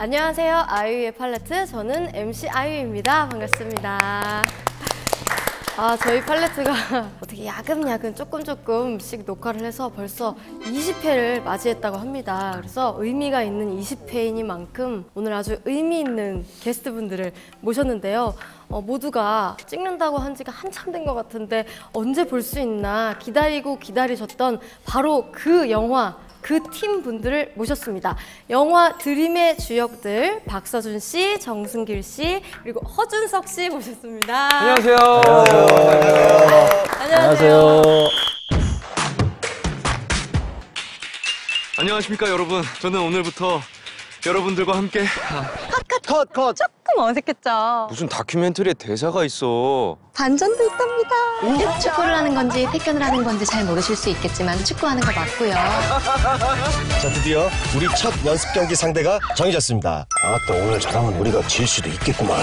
안녕하세요. 아이유의 팔레트. 저는 MC 아이유입니다. 반갑습니다. 아, 저희 팔레트가 어떻게 야금야금 조금 조금씩 녹화를 해서 벌써 20회를 맞이했다고 합니다. 그래서 의미가 있는 20회이니만큼 오늘 아주 의미 있는 게스트분들을 모셨는데요. 어, 모두가 찍는다고 한 지가 한참 된 것 같은데 언제 볼 수 있나 기다리고 기다리셨던 바로 그 영화 그 팀 분들을 모셨습니다. 영화 드림의 주역들 박서준 씨, 정승길 씨, 그리고 허준석 씨 모셨습니다. 안녕하세요. 안녕하세요. 안녕하십니까 여러분. 저는 오늘부터 여러분들과 함께 컷, 컷. 조금 어색했죠. 무슨 다큐멘터리에 대사가 있어. 반전도 있답니다. 축구를 하는 건지 태권을 하는 건지 잘 모르실 수 있겠지만 축구하는 거 맞고요. 자, 드디어 우리 첫 연습 경기 상대가 정해졌습니다. 아, 또 오늘 잘하면 우리가 질 수도 있겠구만.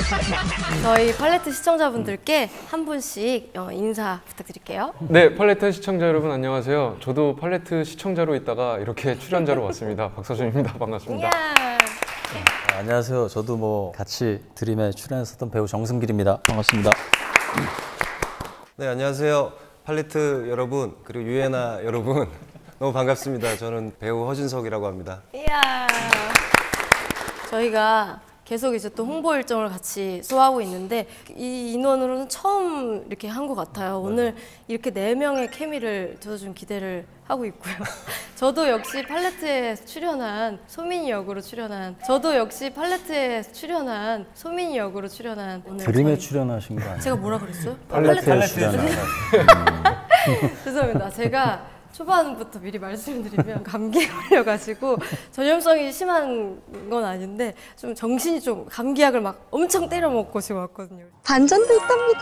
저희 팔레트 시청자분들께 한 분씩 어, 인사 부탁드릴게요. 네, 팔레트 시청자 여러분 안녕하세요. 저도 팔레트 시청자로 있다가 이렇게 출연자로 왔습니다. 박서준입니다. 반갑습니다. 이 야. 아, 안녕하세요. 저도 뭐 같이 드림에 출연했었던 배우 정승길입니다. 반갑습니다. 네, 안녕하세요. 팔레트 여러분, 그리고 유에나 여러분. 너무 반갑습니다. 저는 배우 허준석이라고 합니다. 이야. 저희가 계속 이제 또 홍보 일정을 같이 소화하고 있는데 이 인원으로는 처음 이렇게 한 것 같아요. 오늘 이렇게 네 명의 케미를 저도 좀 기대를 하고 있고요. 저도 역시 팔레트에 출연한 소민이 역으로 출연한 저도 역시 팔레트에 출연한 소민이 역으로 출연한 오늘 드림에 저희- 출연하신 거 아니에요? 제가 뭐라 그랬어요? 팔레트에 출연하신 죄송합니다. 제가 초반부터 미리 말씀드리면 감기에 걸려가지고 전염성이 심한 건 아닌데 좀 정신이 좀 감기약을 막 엄청 때려 먹고 지금 왔거든요. 반전도 있답니다.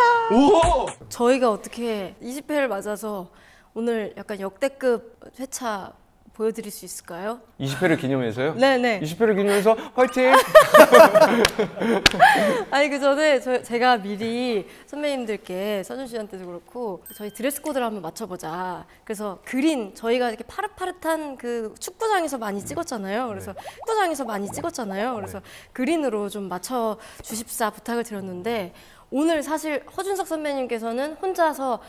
저희가 어떻게 20회를 맞아서 오늘 약간 역대급 회차 보여드릴 수 있을까요? 20회를 기념해서요? 네네. 20회를 기념해서 화이팅! 아니 그 전에 저, 제가 미리 선배님들께 서준 씨한테도 그렇고 저희 드레스 코드를 한번 맞춰보자. 그래서 그린 저희가 이렇게 파릇파릇한 그 축구장에서 많이 찍었잖아요. 그래서 축구장에서 많이 찍었잖아요. 그래서 그린으로 좀 맞춰 주십사 부탁을 드렸는데 오늘 사실 허준석 선배님께서는 혼자서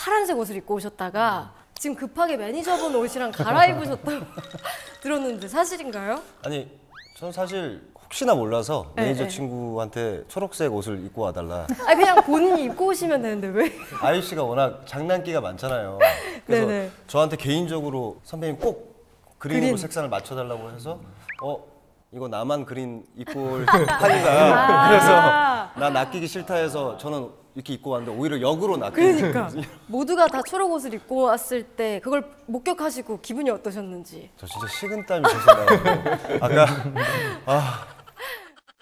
파란색 옷을 입고 오셨다가 지금 급하게 매니저분 옷이랑 갈아입으셨다고 들었는데 사실인가요? 아니, 저는 사실 혹시나 몰라서 네, 매니저 네. 친구한테 초록색 옷을 입고 와달라. 아 그냥 본인이 입고 오시면 되는데 왜? 아이유 씨가 워낙 장난기가 많잖아요. 그래서 네네. 저한테 개인적으로 선배님 꼭 green으로 green. 색상을 맞춰달라고 해서 어 이거 나만 green 입고 올 판인가 그래서 나 낚이기 싫다 해서 저는 이렇게 입고 왔는데 오히려 역으로 낚이는 그러니까. 모두가 다 초록 옷을 입고 왔을 때 그걸 목격하시고 기분이 어떠셨는지. 저 진짜 식은땀이 계속 난다고 아까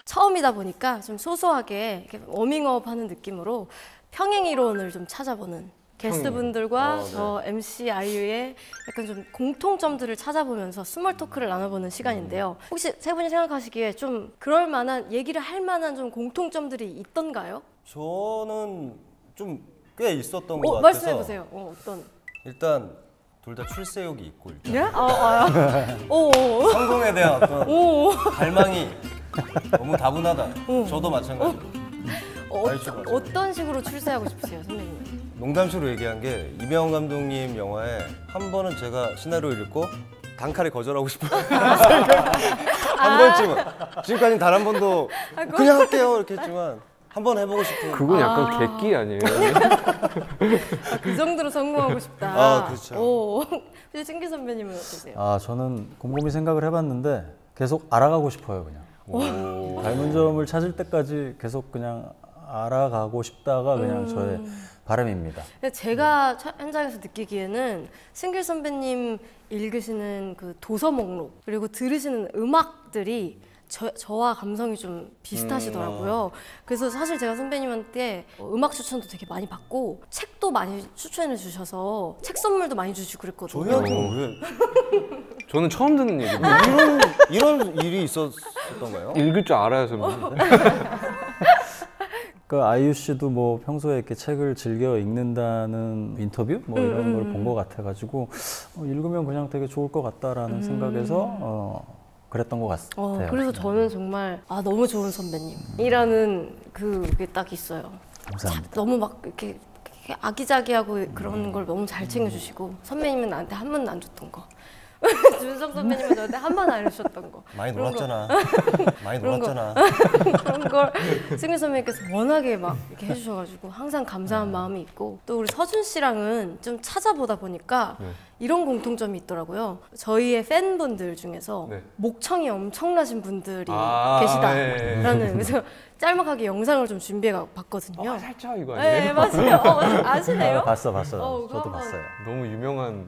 처음이다 보니까 좀 소소하게 이렇게 워밍업 하는 느낌으로 평행 이론을 좀 찾아보는 게스트분들과 저 MC 아이유의 약간 좀 공통점들을 찾아보면서 small talk를 나눠보는 시간인데요. 혹시 세 분이 생각하시기에 좀 그럴 만한 얘기를 할 만한 좀 공통점들이 있던가요? 저는 좀 꽤 있었던 것 어, 같아서 말씀해 보세요. 어, 어떤? 일단 둘 다 출세욕이 있고 일단 예? 아, 아, 오, 오, 성공에 대한 어떤 오, 오. 갈망이 너무 다분하다. 저도 마찬가지로. 어, 알죠. 어떤 식으로 출세하고 싶으세요, 선배님? 농담식으로 얘기한 게 이병헌 감독님 영화에 한 번은 제가 시나리오를 읽고 단칼에 거절하고 싶어요. 한 번쯤은 지금까지는 단 한 번도 그냥 할게요 이렇게 했지만 한번 해보고 싶은. 그건 약간 객기 아니에요? 그 정도로 성공하고 싶다. 아, 그렇죠. 오, 친기 선배님은 어떠세요? 아, 저는 곰곰이 생각을 해봤는데 계속 알아가고 싶어요, 그냥. 닮은 점을 찾을 때까지 계속 그냥 알아가고 싶다가 그냥 저의 바람입니다. 제가 차- 현장에서 느끼기에는 승길 선배님 읽으시는 그 도서 목록 그리고 들으시는 음악들이 저, 저와 감성이 좀 비슷하시더라고요. 그래서 사실 제가 선배님한테 어, 음악 추천도 되게 많이 받고 책도 많이 추천해 주셔서 책 선물도 많이 주시고 그랬거든요. 저희한테는 왜 저는 처음 듣는 얘기예요. 이런 이런 일이 있었던가요? 읽을 줄 알아요, 선배님. 그 아이유 씨도 뭐 평소에 이렇게 책을 즐겨 읽는다는 인터뷰 뭐 이런 음, 걸본 것 같아가지고 어, 읽으면 그냥 되게 좋을 것 같다라는 생각에서 어, 그랬던 것 같아요. 어, 그래서 저는 정말 아 너무 좋은 선배님이라는 그게 딱 있어요. 감사합니다. 너무 막 이렇게, 이렇게 아기자기하고 그런 걸 너무 잘 챙겨주시고 선배님은 나한테 한 번도 안 줬던 거. 준석 선배님은 저한테 한 번 안 해주셨던 거. 많이. 놀았잖아. 많이. 놀았잖아. 그런 걸 승규 선배님께서 워낙에 막 이렇게 해주셔가지고 항상 감사한 네. 마음이 있고 또 우리 서준 씨랑은 좀 찾아보다 보니까 네. 이런 공통점이 있더라고요. 저희의 팬분들 중에서 네. 목청이 엄청나신 분들이 아, 계시다라는 그래서 짤막하게 영상을 좀 준비해 봤거든요. 아, 살짝 이거 아니에요? 네 맞아요. 어, 아시네요? 아, 봤어, 봤어. 어, 저도 한번- 봤어요. 너무 유명한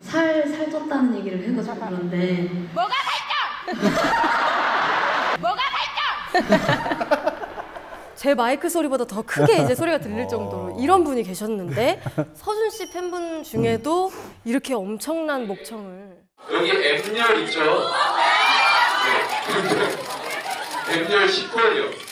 살 살쪘다는 얘기를 해가지고 그런데 제 마이크 소리보다 더 크게 이제 소리가 들릴 정도로 이런 분이 계셨는데 서준 씨 팬분 중에도 이렇게 엄청난 목청을 여기 M열 있죠? 네. M열 10번이요.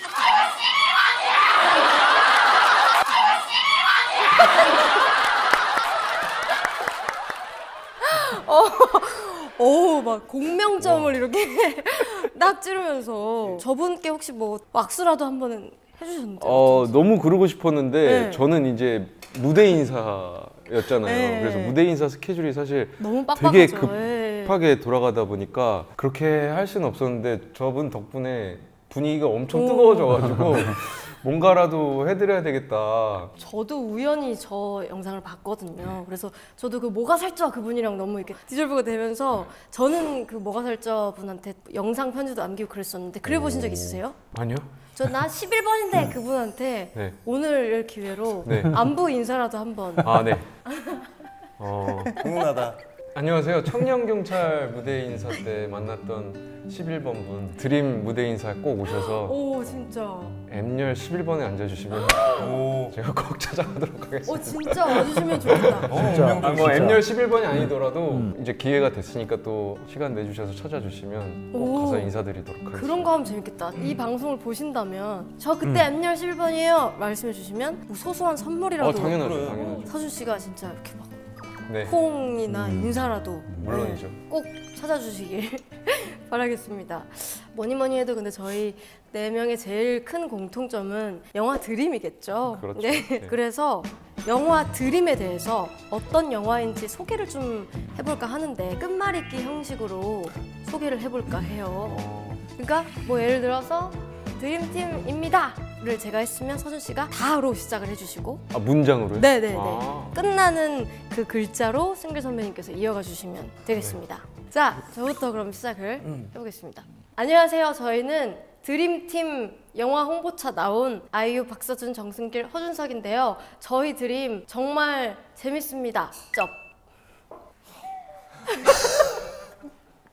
어우 막 공명점을 이렇게 딱 찌르면서 저분께 혹시 뭐 왁스라도 한 번 해주셨는데 어 너무 그러고 싶었는데 네. 저는 이제 무대 인사였잖아요. 네. 그래서 무대 인사 스케줄이 사실 너무 되게. 예. 급하게 돌아가다 보니까 그렇게 할 수는 없었는데 저분 덕분에 분위기가 엄청 오. 뜨거워져가지고 뭔가라도 해드려야 되겠다. 저도 우연히 저 영상을 봤거든요. 그래서 저도 그 뭐가 살쪄 그분이랑 너무 이렇게 디졸브가 되면서 저는 그 뭐가 살쪄 분한테 영상 편지도 남기고 그랬었는데 그래 보신 적 있으세요? 아니요? 저나 11번인데 그분한테 네. 오늘 기회로 네. 안부 인사라도 한번 아 네. 어, 흥분하다. 안녕하세요. 청년경찰 무대 인사 때 만났던 11번 분 드림 무대 인사 꼭 오셔서 오 진짜 M열 11번에 앉아주시면 오. 제가 꼭 찾아가도록 하겠습니다. 오 진짜 와주시면 좋겠다. 어, 진짜. 아, 뭐 진짜. M열 11번이 아니더라도 음. 이제 기회가 됐으니까 또 시간 내주셔서 찾아주시면 꼭 오. 가서 인사드리도록 하겠습니다. 그런 거 하면 재밌겠다. 이 방송을 보신다면 저 그때 M열 11번이에요 말씀해 주시면 뭐 소소한 선물이라도 어, 당연하죠. 당연하죠. 서준 씨가 진짜 이렇게 막 네, 포옹이나 인사라도 물론이죠. 네, 꼭 찾아주시길 바라겠습니다. 뭐니 뭐니 해도 근데 저희 네 명의 제일 큰 공통점은 영화 드림이겠죠. 그렇죠. 네, 네. 그래서 영화 드림에 대해서 어떤 영화인지 소개를 좀 해볼까 하는데 끝말잇기 형식으로 소개를 해볼까 해요. 어, 그러니까 뭐 예를 들어서 드림팀입니다 를 제가 했으면 서준 씨가 다로 시작을 해주시고 아 문장으로요? 네네네. 아, 끝나는 그 글자로 승길 선배님께서 이어가 주시면 되겠습니다. 자, 저부터 그럼 시작을 해보겠습니다. 안녕하세요. 저희는 드림팀 영화 홍보차 나온 아이유, 박서준, 정승길, 허준석인데요. 저희 드림 정말 재밌습니다. 쩝.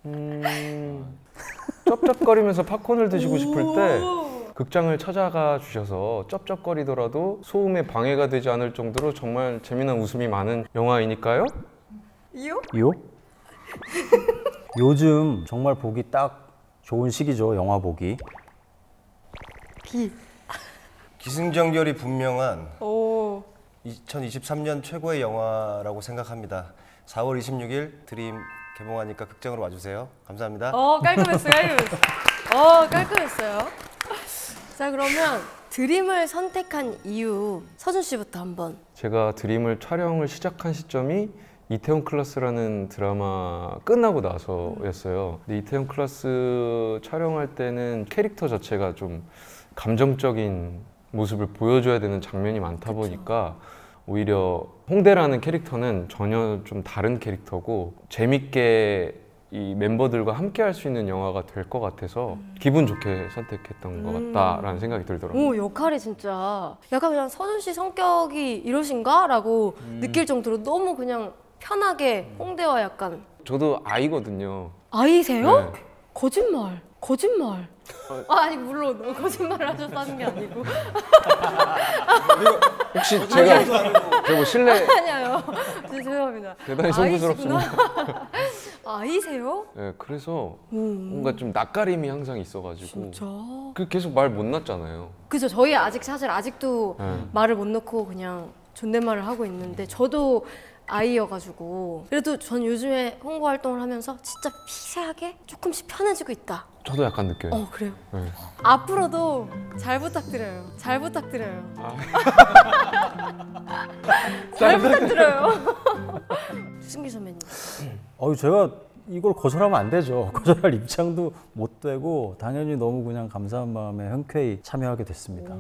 음, 쩝쩝거리면서 팝콘을 드시고 싶을 때 극장을 찾아가 주셔서 쩝쩝거리더라도 소음에 방해가 되지 않을 정도로 정말 재미난 웃음이 많은 영화이니까요. 이요? 요? 요즘 정말 보기 딱 좋은 시기죠, 영화 보기. 비. 기승전결이 분명한 오. 2023년 최고의 영화라고 생각합니다. 4월 26일 드림 개봉하니까 극장으로 와주세요. 감사합니다. 어, 깔끔했어, 깔끔했어. 어, 깔끔했어요. 자, 그러면 드림을 선택한 이유 서준 씨부터 한번. 제가 드림을 촬영을 시작한 시점이 이태원 클라스라는 드라마 끝나고 나서였어요. 근데 이태원 클라스 촬영할 때는 캐릭터 자체가 좀 감정적인 모습을 보여줘야 되는 장면이 많다 보니까 오히려 홍대라는 캐릭터는 전혀 좀 다른 캐릭터고 재밌게 이 멤버들과 함께 할 수 있는 영화가 될 것 같아서 기분 좋게 선택했던 것 음. 같다라는 생각이 들더라고요. 오, 역할이 진짜 약간 그냥 서준 씨 성격이 이러신가? 라고 느낄 정도로 너무 그냥 편하게 홍대와 약간 저도 아이거든요. 아이세요? 네. 거짓말. 거짓말. 아, 아니 물론 거짓말을 하셔서 하는 게 아니고 혹시 제가 제가 뭐 실례 아니에요. 죄송합니다. 대단히 송구스럽습니다. 아이시구나. 아이세요? 네, 그래서 음, 뭔가 좀 낯가림이 항상 있어가지고 진짜. 그 계속 말 못 났잖아요. 그죠. 저희 아직 사실 아직도 네. 말을 못 놓고 그냥 존댓말을 하고 있는데 저도 아이여가지고 그래도 전 요즘에 홍보 활동을 하면서 진짜 미세하게 조금씩 편해지고 있다. 저도 약간 느껴요. 어 그래요. 네. 앞으로도 잘 부탁드려요. 잘 부탁드려요. 잘 부탁드려요. 승기 선배님. 어유 제가 이걸 거절하면 안 되죠. 거절할 입장도 못 되고 당연히 너무 그냥 감사한 마음에 흔쾌히 참여하게 됐습니다.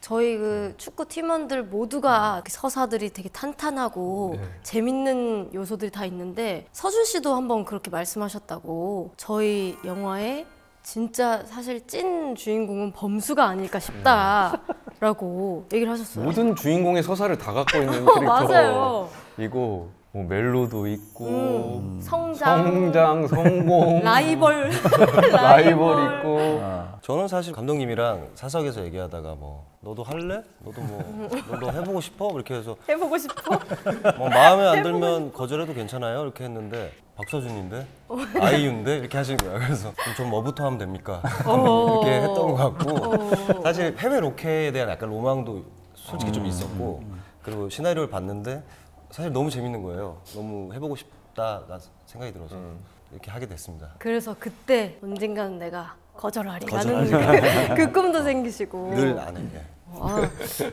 저희 그 축구 팀원들 모두가 그 서사들이 되게 탄탄하고 네. 재밌는 요소들이 다 있는데 서준 씨도 한번 그렇게 말씀하셨다고 저희 영화에 진짜 사실 찐 주인공은 범수가 아닐까 싶다라고 얘기를 하셨어요. 모든 주인공의 서사를 다 갖고 있는. 캐릭터이고 뭐 멜로도 있고 음, 성장, 성장, 성공, 라이벌, 라이벌 있고. 저는 사실 감독님이랑 사석에서 얘기하다가 뭐 너도 할래? 너도 뭐 너도 해보고 싶어? 이렇게 해서 해보고 싶어. 뭐 마음에 안 들면 거절해도 괜찮아요? 이렇게 했는데 박서준인데 아이유인데 이렇게 하시는 거야. 그래서 전 뭐부터 하면 됩니까? 어. 이렇게 했던 것 같고. 사실 해외 로케에 대한 약간 로망도 솔직히 좀 있었고 그리고 시나리오를 봤는데 사실 너무 재밌는 거예요 너무 해보고 싶다가 생각이 들어서 이렇게 하게 됐습니다 그래서 그때 언젠가는 내가 거절하리라는 그 꿈도 생기시고 늘 안 해. 예. 아,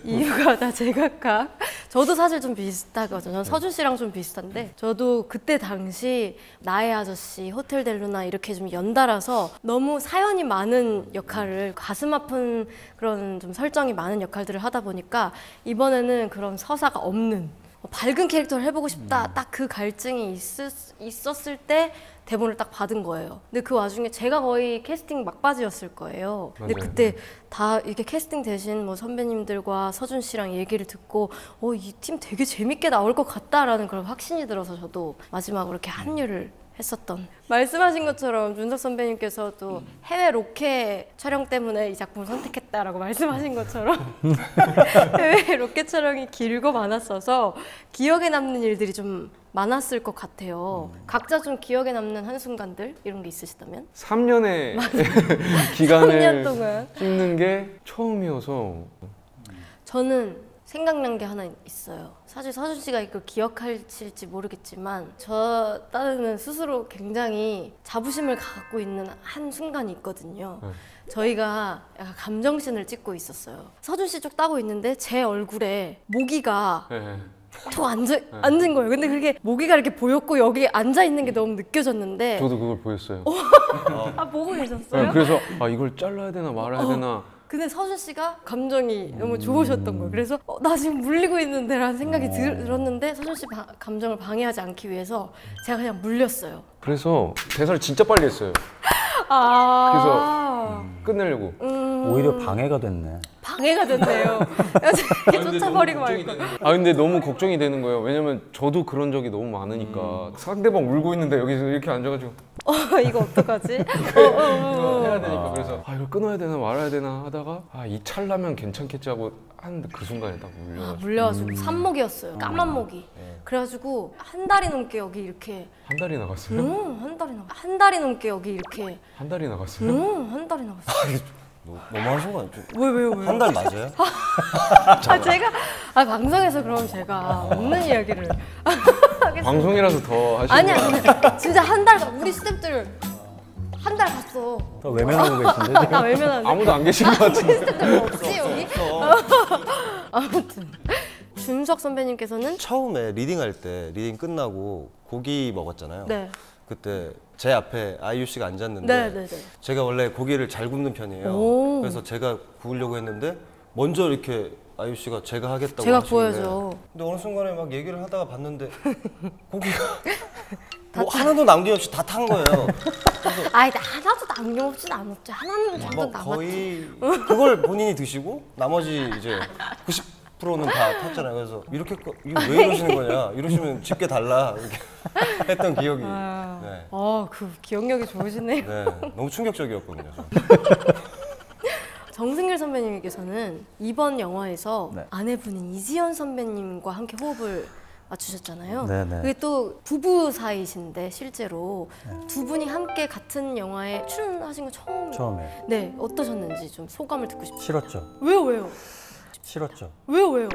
이유가 다 제각각. 저도 사실 좀 비슷하거든요. 저는 서준 씨랑 좀 비슷한데, 저도 그때 당시 나의 아저씨, 호텔 델루나 이렇게 좀 연달아서 너무 사연이 많은 역할을 가슴 아픈 그런 좀 설정이 많은 역할들을 하다 보니까 이번에는 그런 서사가 없는 밝은 캐릭터를 해보고 싶다. 딱그 갈증이 있을, 있었을 때 대본을 딱 받은 거예요. 근데 그 와중에 제가 거의 캐스팅 막바지였을 거예요. 근데 맞아요. 그때 다 이렇게 캐스팅 되신 뭐 선배님들과 서준 씨랑 얘기를 듣고 어, 이 팀 되게 재밌게 나올 것 같다라는 그런 확신이 들어서 저도 마지막으로 이렇게 합류를 했었던 말씀하신 것처럼 준석 선배님께서도 해외 로케 촬영 때문에 이 작품을 선택했다라고 말씀하신 것처럼 해외 로케 촬영이 길고 많았어서 기억에 남는 일들이 좀 많았을 것 같아요. 각자 좀 기억에 남는 한순간들 이런 게 있으시다면? 3년의 3년 기간을 동안 찍는 게 처음이어서 저는 생각난 게 하나 있어요. 사실 서준 씨가 이걸 기억하실지 모르겠지만 저 딴에는 스스로 굉장히 자부심을 갖고 있는 한 순간이 있거든요. 네. 저희가 약간 감정신을 찍고 있었어요. 서준 씨 쪽 따고 있는데 제 얼굴에 모기가 네. 툭 앉아, 앉은 거예요. 근데 그게 모기가 이렇게 보였고 여기 앉아 있는 게 너무 느껴졌는데 저도 그걸 보였어요. 아 보고 네, 계셨어요? 그래서 아 이걸 잘라야 되나 말아야 되나 근데 서준 씨가 감정이 너무 좋으셨던 거예요. 그래서 어, 나 지금 물리고 있는데라는 생각이 들, 들었는데 서준 씨 바- 감정을 방해하지 않기 위해서 제가 그냥 물렸어요. 그래서 대사를 진짜 빨리 했어요. 아, 끝내려고. 음, 오히려 방해가 됐네. 방해가 됐네요. 그래서 이렇게 쫓아버리고 말 거. 아 근데 너무 걱정이 되는 거예요. 왜냐면 저도 그런 적이 너무 많으니까 상대방 울고 있는데 여기서 이렇게 앉아가지고 어, 이거 어떡하지? 어, 어, 어, 어. 해야 되니까 그래서 아 이걸 끊어야 되나 말아야 되나 하다가 아이 찰나면 괜찮겠지 하고 하는데 그 순간에 딱 아, 물려가지고 물려가지고 산모기였어요. 까만 모기. 그래가지고 한 달이 넘게 여기 이렇게 한 달이 나갔어요. 음, 한 달이 넘한 달이 넘게 여기 이렇게 한 달이 나갔어요. 음, 한 달이 나갔어요. 너, 너무 하신 거 아니죠? 왜 왜요 왜요? 한 달 맞아요? 아 제가 아 방송에서 그럼 제가 없는 이야기를 방송이라서 더 하시는 아니. 아니 진짜 한 달 우리 스탭들 한 달 갔어. 또 외면하고 계신데? 나 외면하는데 아무도 안 계신 것 같은데. 스탭들 없지 여기? 아무튼 준석 선배님께서는 처음에 reading할 때 reading 끝나고 고기 먹었잖아요. 네. 그때 제 앞에 아이유 씨가 앉았는데 네, 네, 네. 제가 원래 고기를 잘 굽는 편이에요. 오. 그래서 제가 구우려고 했는데 먼저 이렇게 아이유 씨가 제가 하겠다고 제가 하시길래 구워야죠. 근데 어느 순간에 막 얘기를 하다가 봤는데 고기가 뭐 하나도 남김없이 다 탄 거예요. 아이 나 하나도 남김없진 않았지 하나는 뭐 남았지. 거의 그걸 본인이 드시고 나머지 이제 90% 는 다 탔잖아요. 그래서 이렇게 거- 이거 왜 이러시는 거냐? 이러시면 집게 달라 이렇게 했던 기억이. 네. 아그 기억력이 좋으시네요. 네, 너무 충격적이었거든요. 저. 정승길 선배님께서는 이번 영화에서 네. 아내분인 이지연 선배님과 함께 호흡을 맞추셨잖아요. 네, 네. 그게 또 부부 사이신데 실제로 네. 두 분이 함께 같은 영화에 출연하신 건 처음. 처음에 네 어떠셨는지 좀 소감을 듣고 싶어요. 싫었죠. 왜요 왜요 싫었죠. 왜요 왜요?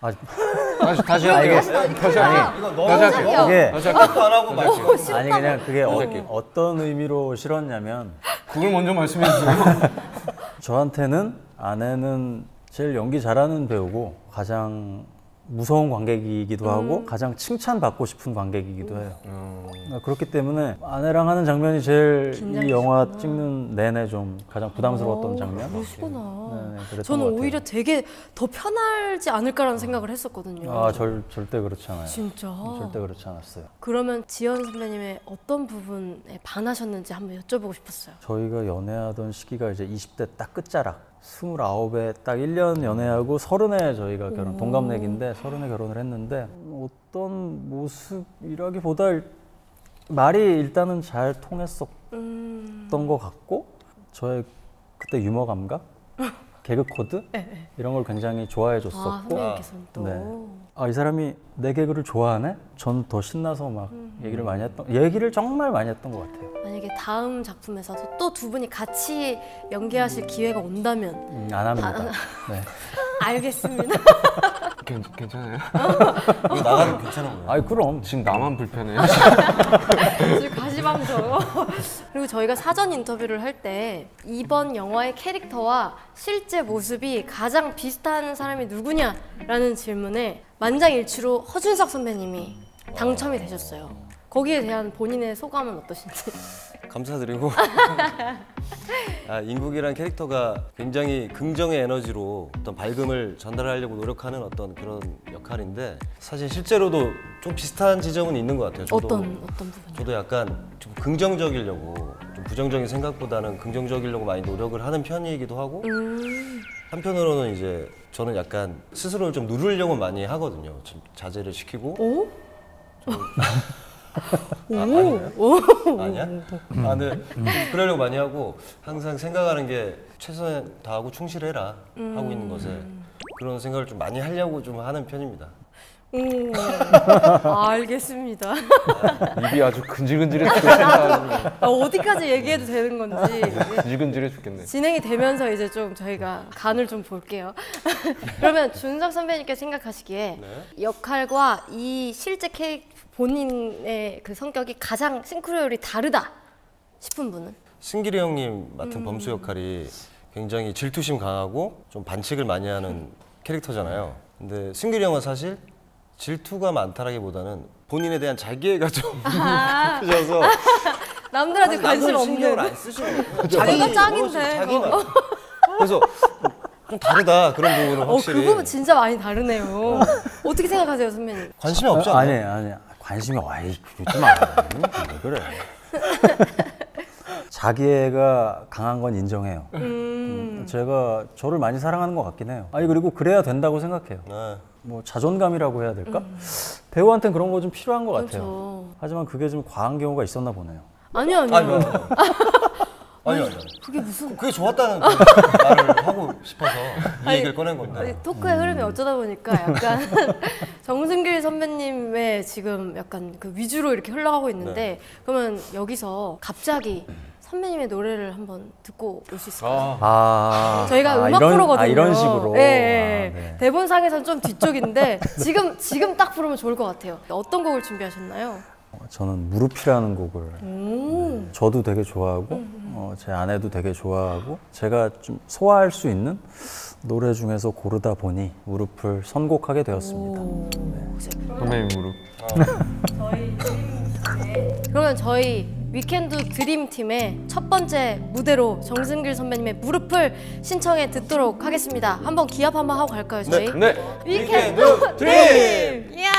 아, 다시 다시 할게요. 다시 할게요. 다시 할게요. 그게 다시 할게요. 안 하고 막 아니 그냥 그게 어. 어떤 의미로 싫었냐면 그걸 먼저 말씀해 주세요. 저한테는 아내는 제일 연기 잘하는 배우고 가장 무서운 관객이기도 하고 가장 칭찬받고 싶은 관객이기도 해요. 어, 그렇기 때문에 아내랑 하는 장면이 제일 이 영화 찍는 내내 좀 가장 부담스러웠던 장면. 그러시구나. 네, 네, 저는. 오히려 되게 더 편하지 않을까라는 생각을 했었거든요. 아, 절, 절대 그렇지 않아요. 진짜. 절대 그렇지 않았어요. 그러면 지연 선배님의 어떤 부분에 반하셨는지 한번 여쭤보고 싶었어요. 저희가 연애하던 시기가 이제 20대 딱 끝자락. 29에 딱 1년 연애하고 서른에 저희가 결혼, 동갑내기인데 서른에 결혼을 했는데 어떤 모습이라기보다 일- 말이 일단은 잘 통했었던 음. 것 같고 저의 그때 유머 감각, 개그 코드 이런 걸 굉장히 좋아해 아, 줬었고 또. 네. 아, 이 사람이 내 개그를 좋아하네? 전 더 신나서 막 음. 얘기를 많이 했던, 얘기를 정말 많이 했던 것 같아요. 만약에 다음 작품에서도 또 두 분이 같이 연기하실 기회가 온다면 음, 안 합니다. 네. 알겠습니다. 괜, 괜찮아요? 이거 나가도 괜찮은 거예요. 아이, 그럼. 지금 나만 불편해. 지금 가시방송. 그리고 저희가 사전 인터뷰를 할 때 이번 영화의 캐릭터와 실제 모습이 가장 비슷한 사람이 누구냐라는 질문에 만장일치로 허준석 선배님이 당첨이 되셨어요. 거기에 대한 본인의 소감은 어떠신지? 감사드리고 아, 인국이란 캐릭터가 굉장히 긍정의 에너지로 어떤 밝음을 전달하려고 노력하는 어떤 그런 역할인데 사실 실제로도 좀 비슷한 지점은 있는 것 같아요. 저도, 어떤 어떤 부분? 저도 약간 좀 긍정적이려고 좀 부정적인 생각보다는 긍정적이려고 많이 노력을 하는 편이기도 하고 음, 한편으로는 이제 저는 약간 스스로를 좀 누르려고 많이 하거든요. 좀 자제를 시키고 오? 아, 오? 오? 아니야? 아, 네. 좀 그러려고 많이 하고 항상 생각하는 게 최선을 다하고 충실해라 하고 있는 것에 그런 생각을 좀 많이 하려고 좀 하는 편입니다. 음, 아, 알겠습니다. 입이 아주 근질근질해 죽겠네. 아, 어디까지 얘기해도 되는 건지. 근질근질해 죽겠네. 진행이 되면서 이제 좀 저희가 간을 좀 볼게요. 그러면 준석 선배님께 생각하시기에 역할과 이 실제 캐릭 본인의 그 성격이 가장 싱크로율이 다르다 싶은 분은? 신기리 형님 맡은 범수 역할이 굉장히 질투심 강하고 좀 반칙을 많이 하는 캐릭터잖아요. 근데 신기리 형은 사실 질투가 많다라기보다는 본인에 대한 자기애가 좀 크셔서 남들한테 관심 없는. 안 쓰시는 거예요. 자기가 짱인데. 자기만. 그래서 좀 다르다 그런 부분은 어, 확실히 그 부분 진짜 많이 다르네요. 어떻게 생각하세요, 선배님? 관심이 없지 아, 않나요? 아니, 아니. 관심이 와이 그러지 마. 왜 그래? 자기애가 강한 건 인정해요. 음, 제가 저를 많이 사랑하는 것 같긴 해요. 아니 그리고 그래야 된다고 생각해요. 네. 뭐 자존감이라고 해야 될까? 배우한테는 그런 거 좀 필요한 것 같아요. 그렇죠. 하지만 그게 좀 과한 경우가 있었나 보네요. 아니요, 아니요. 아니요. 아니요. 아니요. 그게 무슨 그게 좋았다는 그 말을 하고 싶어서 이 얘기를 꺼낸 건데. 아니, 토크의 흐름이 어쩌다 보니까 약간 정승길 선배님의 지금 약간 그 위주로 이렇게 흘러가고 있는데 그러면 여기서 갑자기 선배님의 노래를 한번 듣고 올 수 있을까요? 아, 저희가 아, 음악 이런, 프로거든요. 아, 이런 식으로. 예, 예. 아, 네. 대본상에서는 좀 뒤쪽인데 지금 지금 딱 부르면 좋을 것 같아요. 어떤 곡을 준비하셨나요? 저는 무릎이라는 곡을 오. 저도 되게 좋아하고 어, 제 아내도 되게 좋아하고 제가 좀 소화할 수 있는 노래 중에서 고르다 보니 무릎을 선곡하게 되었습니다. 선배님 무릎. 그러면 저희 위켄드 드림 팀의 첫 번째 무대로 정승길 선배님의 무릎을 신청해 듣도록 하겠습니다. 한번 기합 한번 하고 갈까요, 저희? 네. 위켄드 드림! 이야!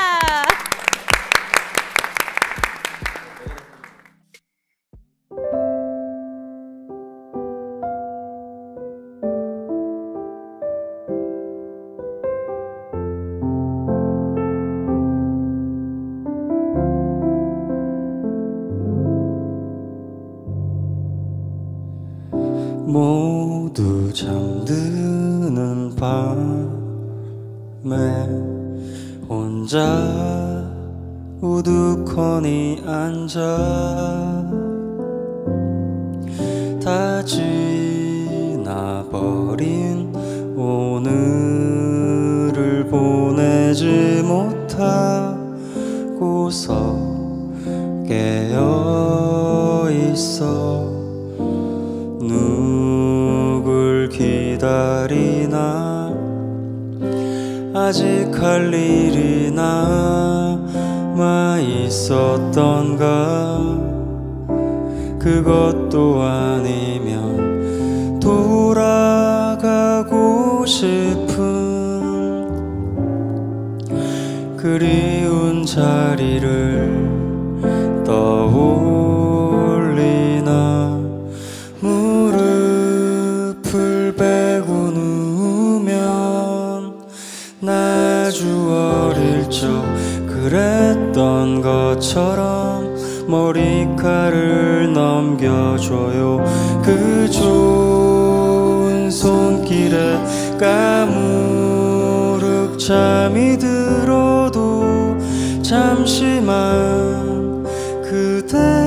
잠시만 그대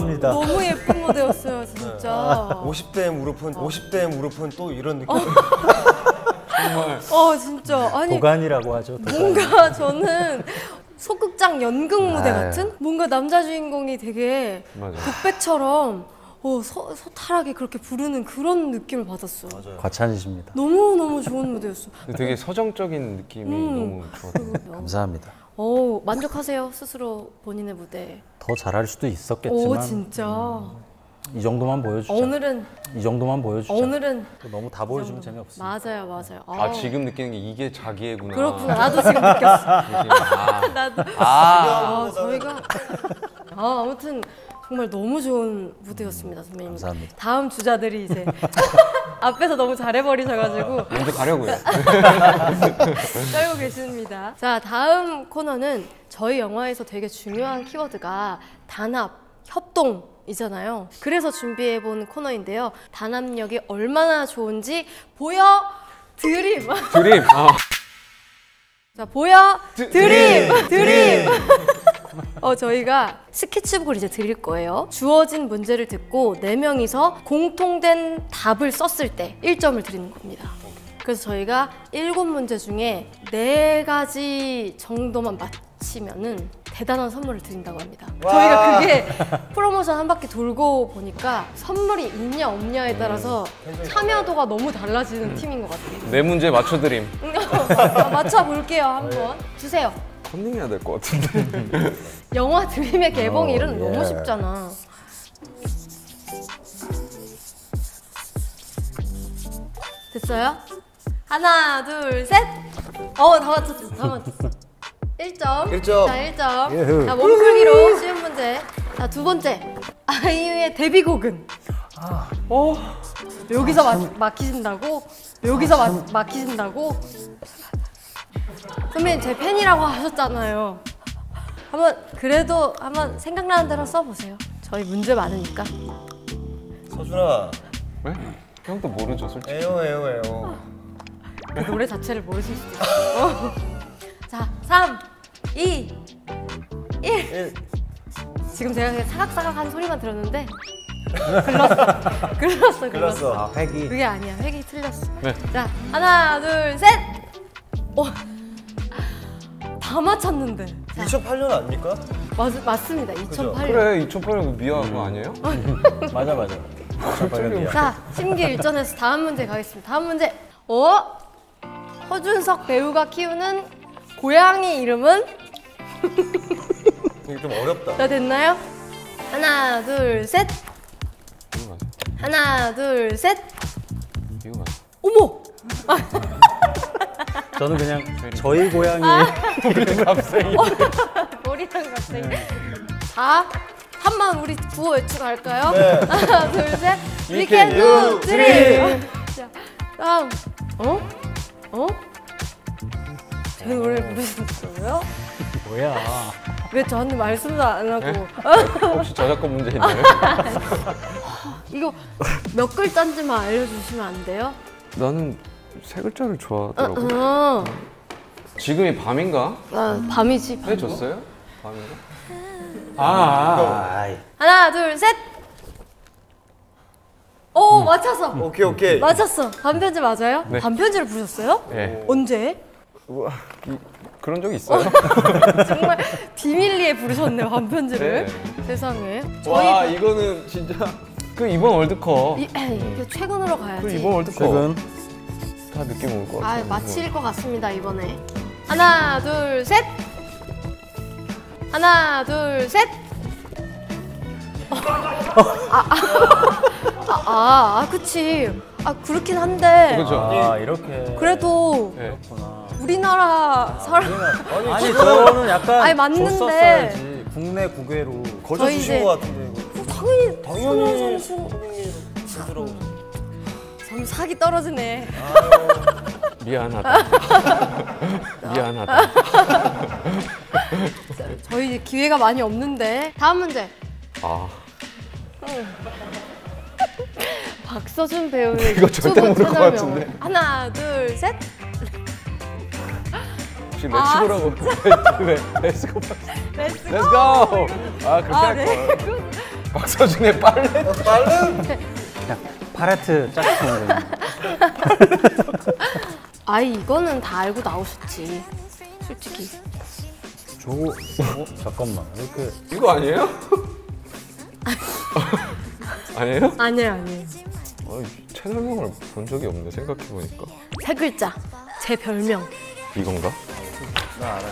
정말 송구합니다. 너무 예쁜 무대였어요, 진짜. 50대의 무릎은 50대의 무릎은 또 이런 느낌. 어, 진짜. 아니, 도간이라고 하죠. 도간. 뭔가 저는 소극장 연극 무대 아, 같은? 뭔가 남자 주인공이 되게 맞아. 북백처럼 어, 소, 소탈하게 그렇게 부르는 그런 느낌을 받았어요. 과찬이십니다. 너무 너무 좋은 무대였어. 되게 서정적인 느낌이 음. 너무 좋았어요. 감사합니다. 어, 만족하세요, 스스로 본인의 무대. 더 잘할 수도 오, 있었겠지만 진짜. 이 정도만 보여주자. 오늘은, 이 정도만 보여주자. 오늘은. 또 너무 다 보여주면 재미없어. 맞아요, 맞아요. 아 아우, 지금 느끼는 게 이게 자기애구나. 그렇구나. 나도 지금 느꼈어. 아. 나도. 아. 아, 저희가. 아, 아무튼 정말 너무 좋은 무대였습니다, 선배님. 감사합니다. 다음 주자들이 이제 앞에서 너무 잘해버리셔가지고 먼저 가려고요. 떨고 계십니다. 자, 다음 코너는 저희 영화에서 되게 중요한 키워드가 단합, 협동 이잖아요. 그래서 준비해 본 코너인데요. 단합력이 얼마나 좋은지 보여 드림. 드림. 아. 자, 보여 드- 드림! 드림! 드림! 어, 저희가 스케치북을 이제 드릴 거예요. 주어진 문제를 듣고 네명이서 공통된 답을 썼을 때 1점을 드리는 겁니다. 그래서 저희가 일곱 문제 중에 네가지 정도만 맞히면은 대단한 선물을 드린다고 합니다. 저희가 그게 프로모션 한 바퀴 돌고 보니까 선물이 있냐 없냐에 따라서 참여도가 너무 달라지는 팀인 것 같아요. 네 문제 맞춰드림. 맞춰 볼게요 한번 주세요. 컨닝해야 될 것 같은데. 영화 드림의 개봉일은 어, 너무 예. 쉽잖아. 됐어요? 하나, 둘, 셋. 어, 다 맞췄어, 다 맞췄어. 1점. 일 점. 자, 1점. 예흐. 자, 몸풀기로 쉬운 문제. 자, 두 번째. 아이유의 데뷔곡은? 어. 여기서 막, 막히신다고? 여기서 막, 막히신다고? 선배님 제 팬이라고 하셨잖아요. 한번 그래도 한번 생각나는 대로 써보세요. 저희 문제 많으니까. 서준아, 네? 형도 모르죠, 솔직히. 에요 에요 에요. 그 노래 자체를 모르실 수도 있어요. 자, 3, 2, 1. 지금 제가 그냥 사각사각한 소리만 들었는데 글렀어. 글렀어, 글렀어. 아, 회기. 그게 아니야. 획이 틀렸어. 네. 자, 하나, 둘, 셋. 오, 다 맞췄는데. 자, 2008년 아닙니까? 맞, 맞습니다. 2008년. 그래, 2008년 그 미아 그거 아니에요? 맞아 맞아. 자, 심기일전에서 다음 문제 가겠습니다. 다음 문제. 어? 허준석 배우가 키우는 고양이 이름은? 이게 좀 어렵다. 자, 됐나요? 하나, 둘, 셋. 하나, 둘, 셋. 이거 맞아. 어머! 저는 그냥 저희 고양이 갑자기. 머리랑 갑자기. 자, 한번 우리 구호 외치고 갈까요? 네. 하나, 둘, 셋. We can do three. 자, 다음. 어? 어? 제 노래 부르셨어요? 뭐야? 왜 저한테 말씀도 안 하고? 혹시 저작권 문제 있나요? 이거 몇 글자인지만 알려주시면 안 돼요? 나는 세 글자를 좋아하더라고. 어, 지금이 밤인가? 아, 밤이지. 밤. 해줬어요? 밤인가? 아, 하나, 둘, 셋. 오, 맞췄어. 오케이 오케이. 맞췄어. 반편지 맞아요? 네. 반편지를 부르셨어요? 네. 언제? 우와, 이, 그런 적이 있어요? 정말 비밀리에 부르셨네요, 반편지를. 네. 세상에. 와 이거는 진짜 그 이번 월드컵. 이, 이게 최근으로 가야지. 그 이번 월드컵 최근 다 느낌 올것 아, 같아요. 마칠 것 같습니다, 이번에. 하나, 둘, 셋. 하나, 둘, 셋. 아, 아, 아, 아, 그치. 아, 그렇긴 한데. 그렇죠. 아 이렇게 그래도 네. 그렇구나. 우리나라 사람. 아니 저는 약간 아니, 맞는데. 줬었어야지. 국내 국외로 거저 주신 것 같은데 이거. 당연히, 당연히. 스스로. 점 사기 떨어지네. 미안하다. 미안하다. 저희 기회가 많이 없는데. 다음 문제. 아 박서준 배우의 이거 절대 모를 것. 같은데. 하나, 둘, 셋. 혹시 아, let's go라고. 네, let's go. let's let's go. 아 그렇게 아, 할 네. 걸. 박서준의 빨래. 파레트 짝퉁 아이 이거는 다 알고 나오셨지. 솔직히. 저 어? 잠깐만 이렇게 이거 아니에요? 아니에요? 아니에요, 아니에요. 어, 채널명을 본 적이 없네 생각해 보니까. 세 글자. 제 별명. 이건가? 나 알아.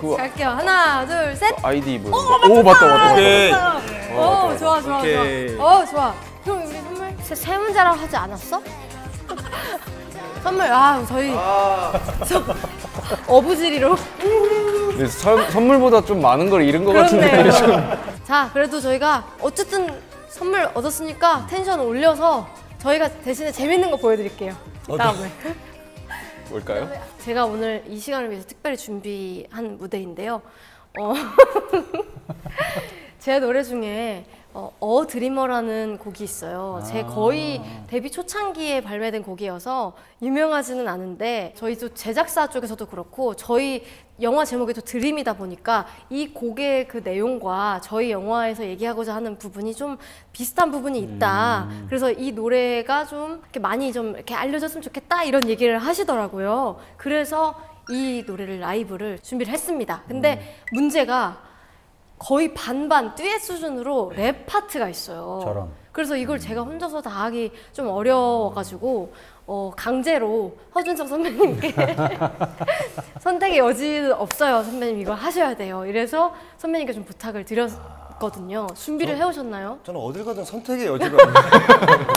그 갈게요. 하나, 둘, 셋. 아이디 뭐. 거. 오 맞다 맞다. 오케 이. 오, 맞다, 좋아, 좋아, 오케이. 좋아. 어, 좋아. 그럼 우리 선물 세, 세 문제라고 하지 않았어? 선물, 아, 저희 저, 어부지리로. 근데 선, 선물보다 좀 많은 걸 잃은 것 같은데. 자, 그래도 저희가 어쨌든 선물 얻었으니까 텐션 올려서 저희가 대신에 재밌는 거 보여드릴게요. 다음에. 뭘까요? 제가 오늘 이 시간을 위해서 특별히 준비한 무대인데요. 어, 제 노래 중에 어, 어 드리머라는 곡이 있어요. 제 거의 데뷔 초창기에 발매된 곡이어서 유명하지는 않은데 저희 또 제작사 쪽에서도 그렇고 저희 영화 제목이 또 드림이다 보니까 이 곡의 그 내용과 저희 영화에서 얘기하고자 하는 부분이 좀 비슷한 부분이 있다. 그래서 이 노래가 좀 이렇게 많이 좀 이렇게 알려졌으면 좋겠다 이런 얘기를 하시더라고요. 그래서 이 노래를 라이브를 준비를 했습니다. 근데 문제가 거의 반반 듀엣 수준으로 랩 파트가 있어요. 저런. 그래서 이걸 제가 혼자서 다 하기 좀 어려워가지고 어, 강제로 허준석 선배님께 선택의 여지는 없어요. 선배님 이거 하셔야 돼요. 이래서 선배님께 좀 부탁을 드렸거든요. 준비를 해오셨나요? 저는 어딜 가든 선택의 여지가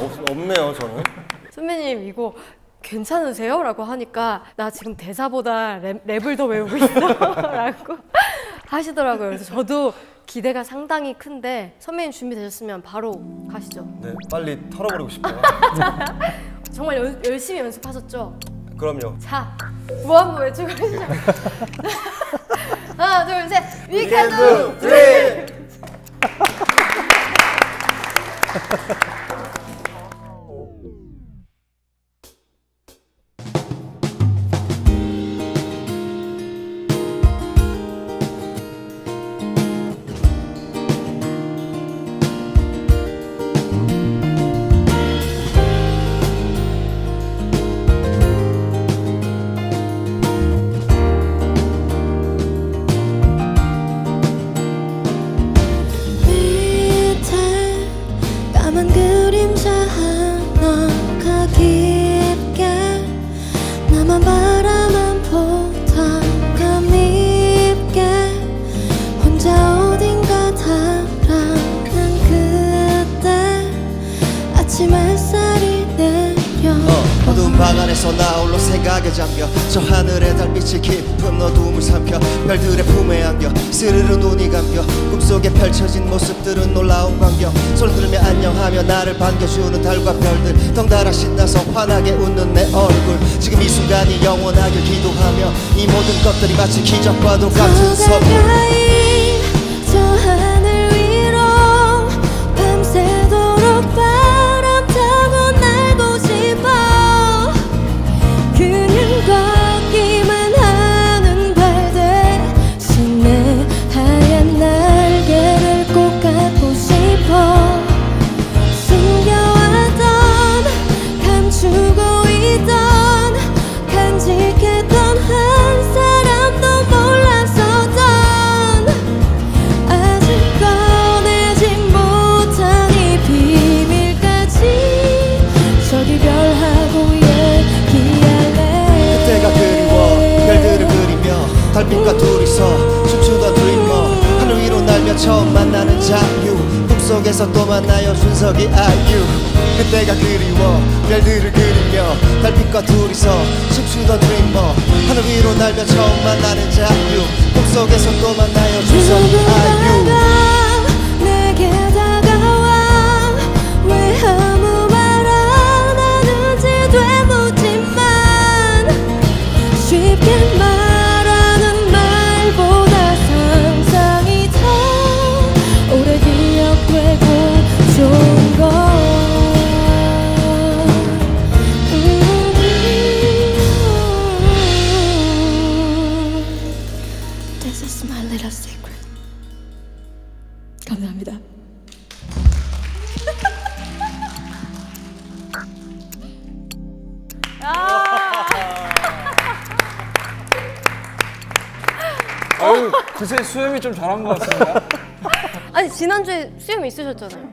없, 없네요 저는. 선배님 이거 괜찮으세요? 라고 하니까 나 지금 대사보다 랩, 랩을 더 외우고 있어 라고 하시더라고요. 그래서 저도 기대가 상당히 큰데 선배님 준비되셨으면 바로 가시죠. 네 빨리 털어버리고 싶어요. 정말 연- 열심히 연습하셨죠? 그럼요. 자, 뭐 한번 외치고 가시죠. 하나, 둘, 셋. 까만 그림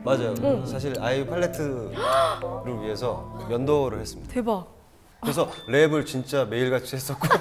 맞아요. 응. 사실 아이유 팔레트를 위해서 면도를 했습니다. 대박. 그래서 랩을 진짜 매일같이 했었고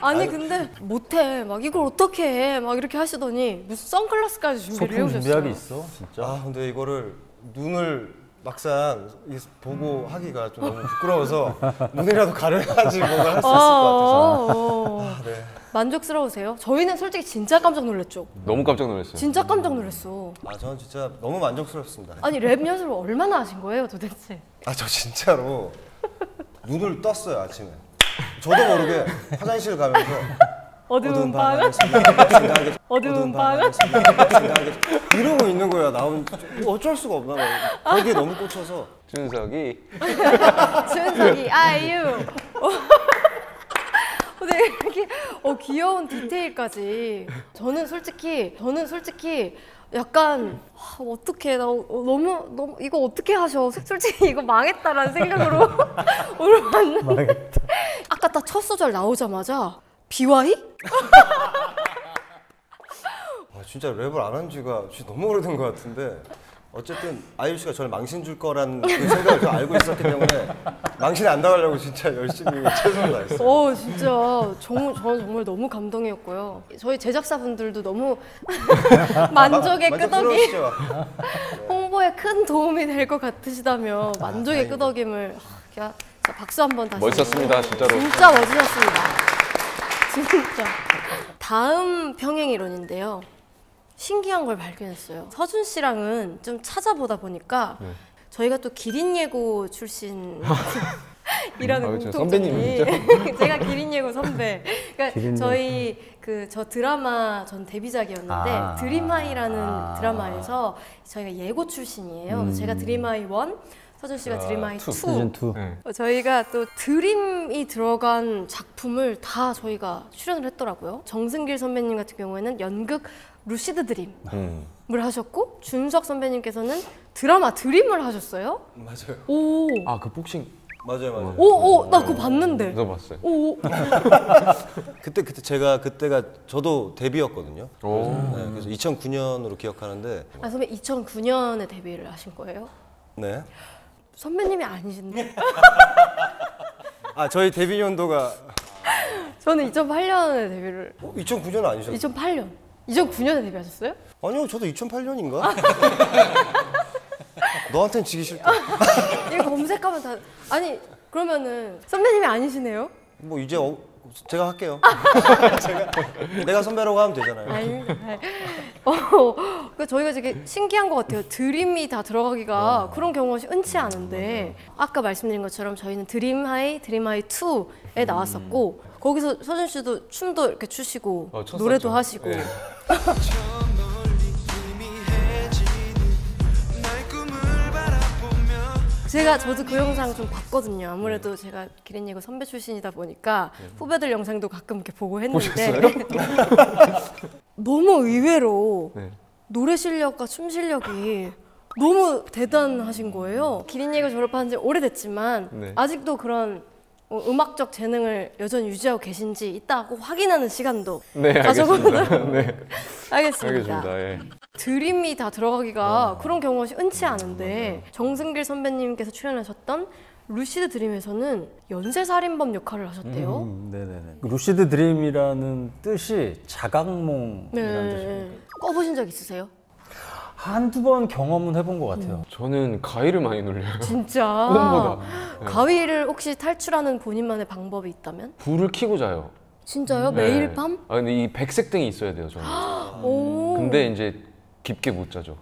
아니 근데 못해 막 이걸 어떻게 해 막 이렇게 하시더니 무슨 선글라스까지 준비를 해오셨어요. 있어 진짜. 아 근데 이거를 눈을 막상 이- 보고 하기가 좀 너무 부끄러워서 눈이라도 가려야지 뭔가 할 수 있을 것 같아서 어, 아, 네. 만족스러우세요? 저희는 솔직히 진짜 깜짝 놀랐죠. 너무 깜짝 놀랐어요. 진짜 깜짝 놀랐어. 아 저는 진짜 너무 만족스럽습니다. 아니 랩 연습을 얼마나 하신 거예요 도대체? 아 저 진짜로 눈을 떴어요 아침에. 저도 모르게 화장실 가면서 어두운 방 안에서 생각하게 어두운 방 생각하게 이러고 있는 거야. 나온 어쩔 수가 없나 봐. 거기에 너무 꽂혀서 준석이 준석이 아이유. 근데 이렇게 어, 귀여운 디테일까지. 저는 솔직히 저는 솔직히 약간 아, 어떻게 나 어, 너무 너무 이거 어떻게 하셔? 솔직히 이거 망했다라는 생각으로 오늘 왔는데 망했다. 아까 딱 첫 소절 나오자마자 비와이? 아, 진짜 랩을 안 한 지가 진짜 너무 오래된 것 같은데 어쨌든 아이유 씨가 저를 망신 줄 거란 그 생각을 좀 알고 있었기 때문에 망신 안 당하려고 진짜 열심히 최선을 다했어요. 어 진짜 정말 저는 정말 너무 감동이었고요. 저희 제작사분들도 너무 만족의 마- 끄덕이? 홍보에 큰 도움이 될 것 같으시다며 만족의 끄덕임을 하, 야, 박수 한번 다시 멋있었습니다, 진짜로. 진짜 멋지셨습니다. 진짜 다음 평행 이론인데요. 신기한 걸 발견했어요. 서준 씨랑은 좀 찾아보다 보니까 네. 저희가 또 기린 예고 출신 이라는 아. 공통점이. 제가 기린 예고 선배. 그러니까 기린 저희 그 저 드라마 전 데뷔작이었는데 아. 드림하이라는 아. 드라마에서 저희가 예고 출신이에요. 음. 제가 드림하이 1, 서준 씨가 아, 드림하이 two. 2. 시즌 2. 네. 어, 저희가 또 드림이 들어간 작품을 다 저희가 출연을 했더라고요. 정승길 선배님 같은 경우에는 연극 루시드 드림을 음. 하셨고 준석 선배님께서는 드라마 드림을 하셨어요. 맞아요. 오, 아, 그 복싱 맞아요, 맞아요. 오, 오, 나 그거 봤는데. 저 봤어요. 오, 그때 그때 제가 그때가 저도 데뷔였거든요. 오. 네, 그래서 2009년으로 기억하는데 아 선배 2009년에 데뷔를 하신 거예요? 네. 선배님이 아니신데? 아 저희 데뷔 연도가 저는 2008년에 데뷔를. 어, 2009년 아니셨어요? 2008년. 2009년에 데뷔하셨어요? 아니요, 저도 2008년인가? 너한테는 지기 싫다. 이거 검색하면 다 아니 그러면은 선배님이 아니시네요? 뭐 이제 어, 제가 할게요. 제가 내가 선배라고 하면 되잖아요. 아닙니다. 어, 그 저희가 되게 신기한 것 같아요. 드림이 다 들어가기가 그런 경우가 흔치 않은데 아까 말씀드린 것처럼 저희는 드림하이, 드림하이 2에 나왔었고 거기서 서준 씨도 춤도 이렇게 추시고 어. 노래도 하시고 예. 제가 저도 그 영상 좀 봤거든요. 아무래도 제가 기린예고 선배 출신이다 보니까 후배들 영상도 가끔 이렇게 보고 했는데 너무 의외로 네. 노래 실력과 춤 실력이 너무 대단하신 거예요. 기린예고 졸업한 지 오래됐지만 네. 아직도 그런 어, 음악적 재능을 여전히 유지하고 계신지 있다고 확인하는 시간도 네, 가져보도록 알겠습니다. 네. 알겠습니다. 알겠습니다. 예. 드림이 다 들어가기가 그런 경우가 흔치 않은데 정승길 선배님께서 출연하셨던 루시드 드림에서는 연쇄살인범 역할을 하셨대요. 음, 네네네. lucid dream이라는 뜻이 자각몽이라는 네. 뜻이에요. 꿔보신 적 있으세요? 한두 번 경험은 해본 것 같아요. 저는 가위를 많이 눌려요. 진짜. 꿈보다. 네. 가위를 혹시 탈출하는 본인만의 방법이 있다면? 불을 켜고 자요. 진짜요? 네. 매일 밤? 아 근데 이 백색 등이 있어야 돼요 저는. 오. 근데 이제 깊게 못 자죠.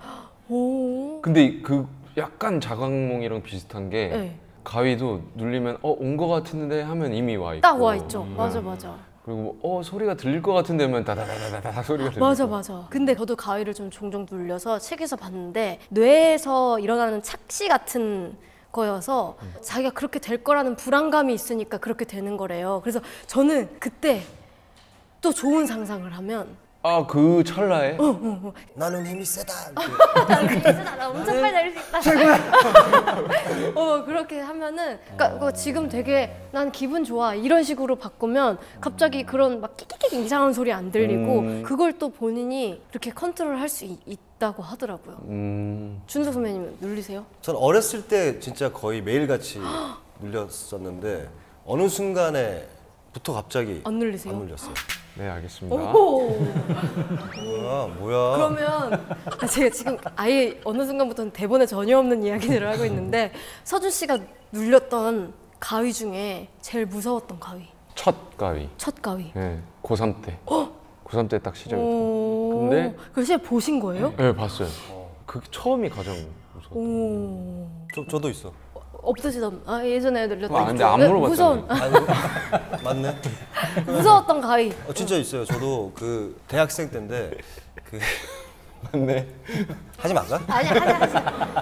오. 근데 그 약간 자각몽이랑 비슷한 게 네. 가위도 눌리면 어온거 같은데 하면 이미 와 있고. 딱 와 있죠. 네. 맞아 맞아. 그리고 어 소리가 들릴 것 같은데 하면 다다다다다 소리가 들리고. 맞아 맞아. 근데 저도 가위를 좀 종종 눌려서 책에서 봤는데 뇌에서 일어나는 착시 같은 거여서 자기가 그렇게 될 거라는 불안감이 있으니까 그렇게 되는 거래요. 그래서 저는 그때 또 좋은 상상을 하면 아 그 찰나에 어, 어, 어. 나는 힘이 세다. 그래서 나 엄청 빨리 달릴 수 있다. 어 그렇게 하면은 그러니까 그거 지금 되게 난 기분 좋아 이런 식으로 바꾸면 갑자기 그런 막 끼끼끼 이상한 소리 안 들리고 음. 그걸 또 본인이 이렇게 컨트롤 할 수 있 다고 하더라고요. 음. 준석 선배님 눌리세요? 전 어렸을 때 진짜 거의 매일같이 눌렸었는데 어느 순간에부터 갑자기 안 눌리세요? 안 눌렸어요. 네 알겠습니다. 오. 뭐야 뭐야. 그러면 아, 제가 지금 아예 어느 순간부터는 대본에 전혀 없는 이야기들을 하고 있는데 서준 씨가 눌렸던 가위 중에 제일 무서웠던 가위. 첫 가위. 첫 가위. 네, 고3 때. 고3 때 딱 시작했던. 오. 근데 그걸 진짜 보신 거예요? 네 봤어요. 그 처음이 가장 무서웠던. 오. 저, 저도 있어. 없으시던 아 예전에 눌렸던 아, 근데 안 네, 물어봤잖아요. 무서운 아니, 맞네. 무서웠던 가위. 어, 진짜 있어요. 저도 그 대학생 때인데 그 맞네. 하지 말까? 아니 아니 아니.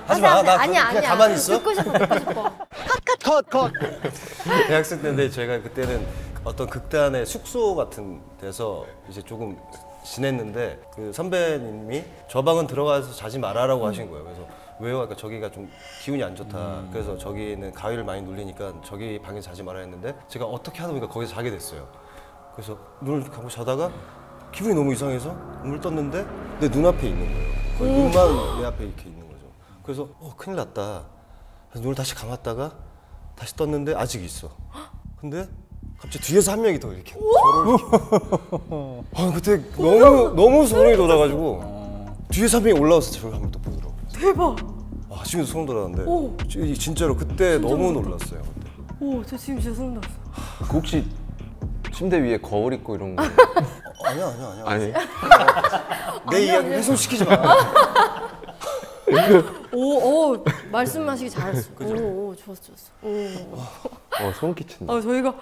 하지 마. 나 아니야 그냥 아니야. 가만히 있어. 듣고 싶어 듣고 싶어. 컷 컷. 대학생 때인데 제가 그때는 어떤 극단의 숙소 같은 데서 이제 조금 지냈는데 그 선배님이 저 방은 들어가서 자지 말아라고 하신 거예요. 그래서 왜요? 그러니까 저기가 좀 기운이 안 좋다. 그래서 저기는 가위를 많이 눌리니까 저기 방에 자지 말아 했는데 제가 어떻게 하다 보니까 거기서 자게 됐어요. 그래서 눈을 감고 자다가 기분이 너무 이상해서 눈을 떴는데 내 눈앞에 있는 거예요. 거의 눈만 내 앞에 이렇게 있는 거죠. 그래서 어 큰일 났다. 그래서 눈을 다시 감았다가 다시 떴는데 아직 있어. 근데 갑자기 뒤에서 한 명이 더 이렇게 저를 이렇게. 아 그때 너무 너무 소름이 돋아가지고 뒤에서 한 명이 올라와서 저를 한번 또 보더라고. 대박. 아 지금도 소름 돋았는데 오. 지- 진짜로 그때 너무 놀랐어요. 그때. 오, 저 지금 진짜 소름 돋았어. 그 혹시 침대 위에 거울 있고 이런 거? 어, 아니야 아니야 아니야. 아니. 내 이야기 훼손시키지 마. 오, 오, 말씀하시기 잘했어. 오, 오, 좋았어, 좋았어. 오. 어 소름 끼친다. 어, 저희가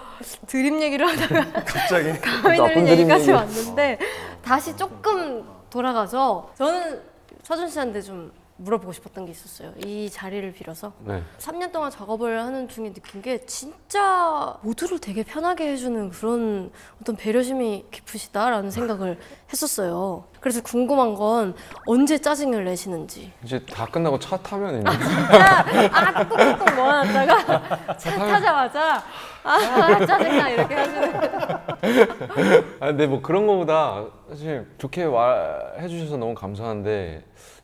드림 얘기를 하다가 갑자기 나쁜 눌린 드림 얘기까지 얘기. 왔는데 다시 조금 돌아가서 저는 서준 씨한테 좀 물어보고 싶었던 게 있었어요. 이 자리를 빌어서 네. 3년 동안 작업을 하는 중에 느낀 게 진짜 모두를 되게 편하게 해주는 그런 어떤 배려심이 깊으시다라는 생각을 했었어요. 그래서 궁금한 건 언제 짜증을 내시는지. 이제 다 끝나고 차 타면 이제 진짜 아 꾹꾹꾹 모아놨다가 차 타자마자 아 짜증나 이렇게 하시는. 아 근데 뭐 그런 거보다 사실 좋게 말해 주셔서 너무 감사한데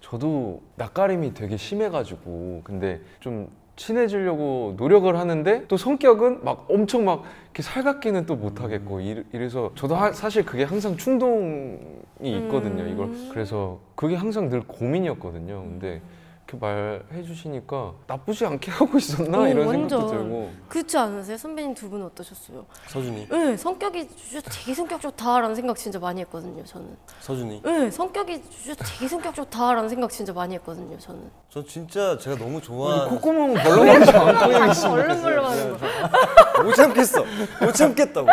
저도 낯가림이 되게 심해가지고 근데 좀 친해지려고 노력을 하는데 또 성격은 막 엄청 막 이렇게 살갑게는 또 못하겠고 이래- 이래서 저도 하- 사실 그게 항상 충동이 있거든요 이걸. 그래서 그게 항상 늘 고민이었거든요. 근데 이렇게 말해 주시니까 나쁘지 않게 하고 있었나 오, 이런 완전. 생각도 들고 그렇지 않으세요? 선배님 두 분은 어떠셨어요? 서준이, 네, 성격이 진짜 되게 성격 좋다라는 생각 진짜 많이 했거든요, 저는. 서준이. 네, 성격이 진짜 되게 성격 좋다라는 생각 진짜 많이 했거든요, 저는. 전 진짜 제가 너무 좋아하는 콧구멍 않고 얘기했으면 얼른벌렁 하는 거. 못 참겠어. 못 참겠다고.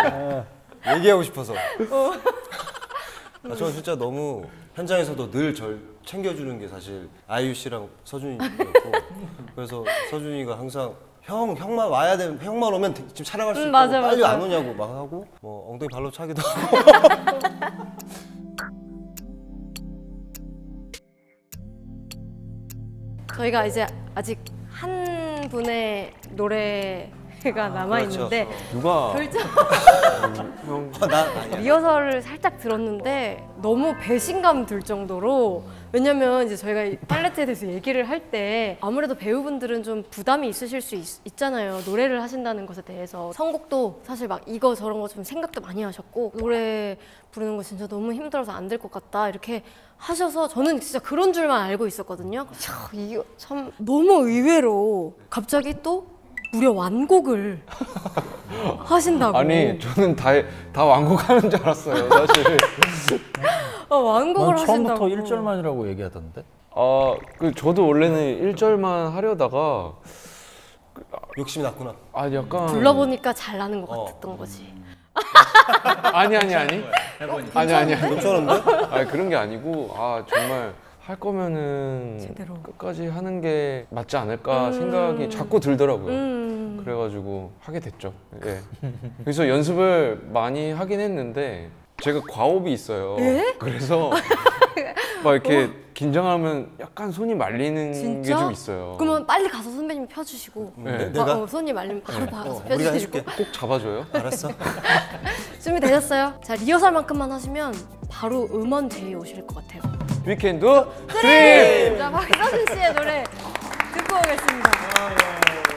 얘기하고 싶어서. 아, 저는 진짜 너무 현장에서도 늘 절 챙겨주는 게 사실 아이유 씨랑 서준이였고. 그래서 서준이가 항상 형 형만 와야 돼. 형만 오면 되- 지금 촬영할 수 음, 있다고 맞아, 빨리 맞아. 안 오냐고 막 하고 뭐 엉덩이 발로 차기도 하고. 저희가 이제 아직 한 분의 노래 가 남아 있는데 그렇죠. 누가 결정 아니야. 리허설을 살짝 들었는데 너무 배신감 들 정도로 왜냐면 이제 저희가 이 팔레트에 대해서 얘기를 할 때 아무래도 배우분들은 좀 부담이 있으실 수 있, 잖아요 노래를 하신다는 것에 대해서 선곡도 사실 막 이거 저런 거 좀 생각도 많이 하셨고 노래 부르는 거 진짜 너무 힘들어서 안 될 것 같다 이렇게 하셔서 저는 진짜 그런 줄만 알고 있었거든요. 참, 이거 참 너무 의외로 갑자기 또 무려 완곡을 하신다고. 아니 저는 다 다 완곡하는 줄 알았어요 사실. 어, 완곡을 난 처음부터 하신다고. 1절만이라고 얘기하던데. 아 그 저도 원래는 1절만 하려다가 욕심이 났구나. 아 약간 불러보니까 잘 나는 것 어. 같았던 거지. 아니 아니 아니 아니 아니 아니 괜찮은데? 아니 그런 게 아니고 아 정말 할 거면은 제대로. 끝까지 하는 게 맞지 않을까 음. 생각이 자꾸 들더라고요. 음. 그래가지고 하게 됐죠. 예. 그래서 연습을 많이 하긴 했는데 제가 과호흡이 있어요. 예? 그래서 막 이렇게 긴장하면 약간 손이 말리는 게 진짜? 좀 있어요. 그러면 빨리 가서 선배님 펴주시고. 네. 내- 어, 내가 어, 손이 말리면 바로 가서 어, 우리가 펴주시고. 해줄게. 꼭 잡아줘요. 알았어. 준비되셨어요? 자 리허설만큼만 하시면 바로 음원 제이 오실 것 같아요. 위켄드! 트림. 자 박서준 씨의 노래 듣고 오겠습니다.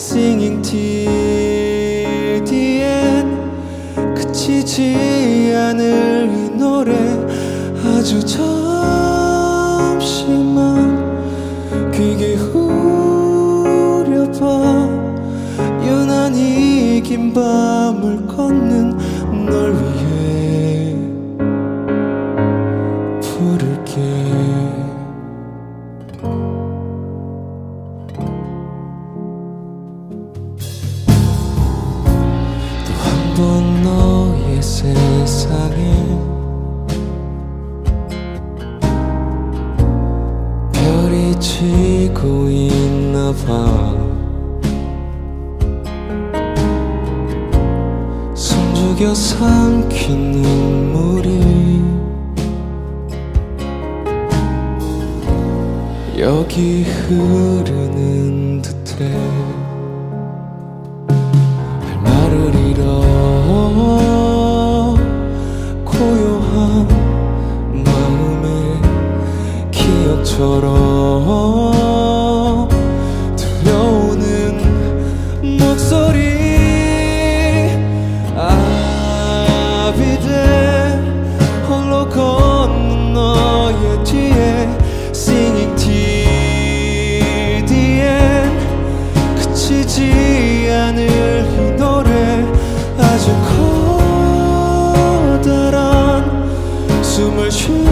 Singing till the end. 그치지 않을 이 노래 아주 잠시만 귀 기울여봐. 유난히 긴 밤 too much.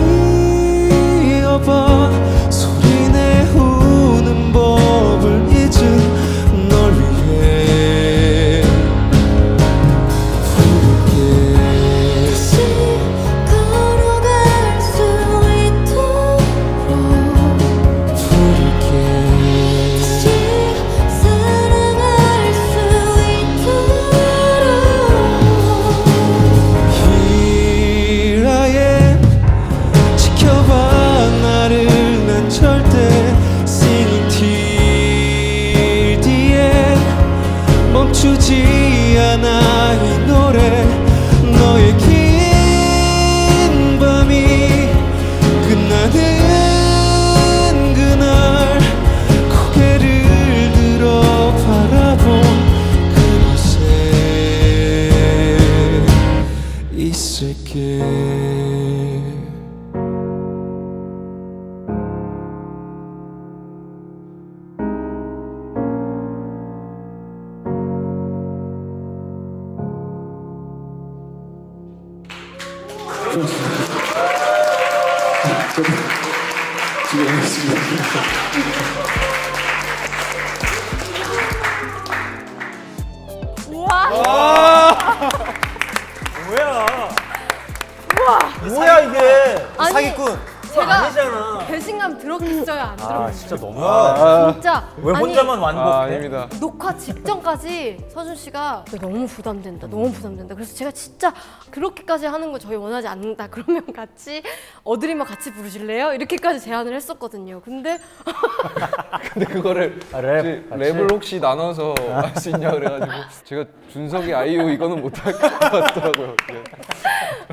혼자만 완벽해? 아, 아닙니다. 녹화 직전까지 서준 씨가 너무 부담된다, 너무 부담된다. 그래서 제가 진짜 그렇게까지 하는 거 저희 원하지 않는다. 그러면 같이 A Dreamer 같이 부르실래요? 이렇게까지 제안을 했었거든요. 근데 근데 그거를 아, 랩 같이? 랩을 혹시 나눠서 할 수 있냐 그래가지고 제가 준석이 아이유 이거는 못할 것 같더라고요. 네.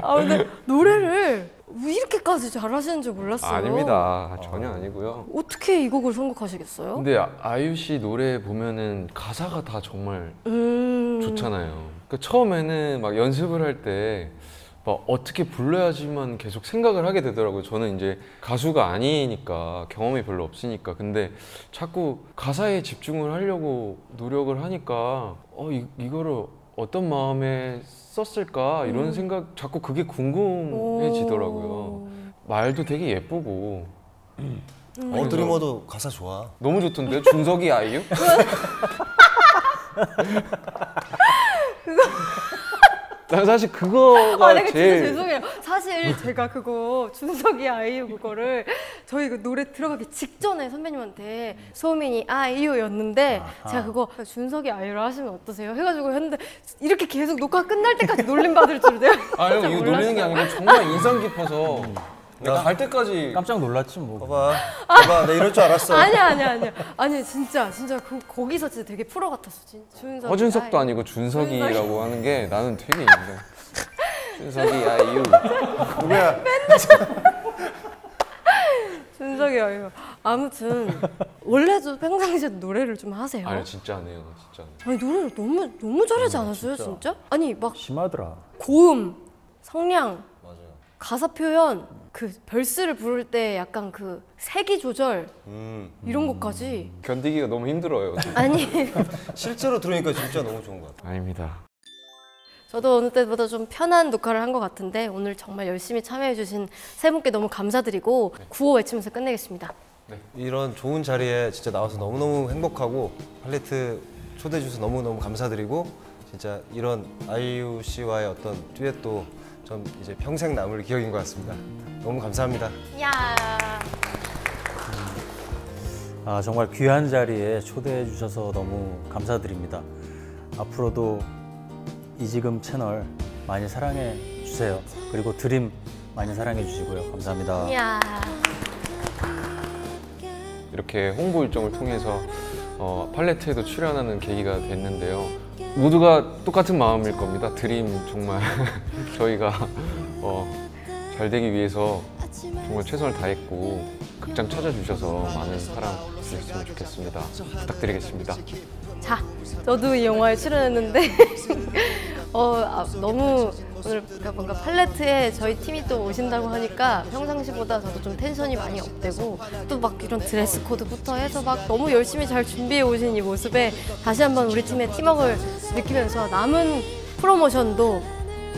아 근데 노래를 왜 이렇게까지 잘하시는 줄 몰랐어요. 아닙니다. 전혀 아니고요. 어떻게 이 곡을 선곡하시겠어요? 근데 아- 아이유 씨 노래 보면은 가사가 다 정말 음. 좋잖아요. 그러니까 처음에는 막 연습을 할 때 막 어떻게 불러야지만 계속 생각을 하게 되더라고요. 저는 이제 가수가 아니니까 경험이 별로 없으니까. 근데 자꾸 가사에 집중을 하려고 노력을 하니까 어 이, 이거를 어떤 마음에 썼을까 이런 음. 생각 자꾸 그게 궁금해지더라고요. 말도 되게 예쁘고 음. 어드리머도 가사 좋아. 너무 좋던데 준석이 아이유? 난 사실 그거가 아, 내가 제일 진짜 죄송해요. 사실 제가 그거 준석이 아이유 그거를 저희 그 노래 들어가기 직전에 선배님한테 소민이 아이유였는데 제가 그거 준석이 아이유로 하시면 어떠세요? 해가지고 했는데 이렇게 계속 녹화 끝날 때까지 놀림 받을 줄 내가 아형 진짜 이거 놀리는 게. 아니고 정말 인상 깊어서 내가 갈 때까지 깜짝 놀랐지 뭐. 봐봐. 봐봐. 나 이럴 줄 알았어. 아니야 아니야 아니야 아니 진짜 진짜 그 거기서 진짜 되게 프로 같았어 진짜 준석이 허준석도. 아니고 준석이라고 하는 게 나는 되게 인상 준석이 아이유 누구야? 준석이 아이유 아무튼 원래도 평상시에 노래를 좀 하세요? 아니 진짜 안 해요 진짜 안 해요. 아니 노래를 너무 너무 잘하지 않았어요 진짜? 아니 막 심하더라. 고음, 성량, 가사 표현, 그 벌스를 부를 때 약간 그 세기 조절 음. 이런 것까지 견디기가 너무 힘들어요 아니 실제로 들으니까 진짜 너무 좋은 것 같아. 아닙니다 저도 어느 때보다 좀 편한 녹화를 한 것 같은데 오늘 정말 열심히 참여해주신 세 분께 너무 감사드리고 구호 외치면서 끝내겠습니다. 이런 좋은 자리에 진짜 나와서 너무너무 행복하고 팔레트 초대해 주셔서 너무너무 감사드리고 진짜 이런 아이유 씨와의 어떤 듀엣도 전 이제 평생 남을 기억인 것 같습니다. 너무 감사합니다. 야. 아, 정말 귀한 자리에 초대해 주셔서 너무 감사드립니다. 앞으로도 이지금 채널 많이 사랑해 주세요. 그리고 드림 많이 사랑해 주시고요. 감사합니다. 야. 이렇게 홍보 일정을 통해서 어, 팔레트에도 출연하는 계기가 됐는데요. 모두가 똑같은 마음일 겁니다. 드림 정말 저희가 어, 잘 되기 위해서 정말 최선을 다했고 극장 찾아주셔서 많은 사랑 주셨으면 좋겠습니다. 부탁드리겠습니다. 자, 저도 이 영화에 출연했는데 어, 아, 너무 오늘 그러니까 뭔가 팔레트에 저희 팀이 또 오신다고 하니까 평상시보다 저도 좀 tension이 많이 up되고 또 막 이런 dress code부터 해서 막 너무 열심히 잘 준비해 오신 이 모습에 다시 한번 우리 팀의 팀워크를 느끼면서 남은 프로모션도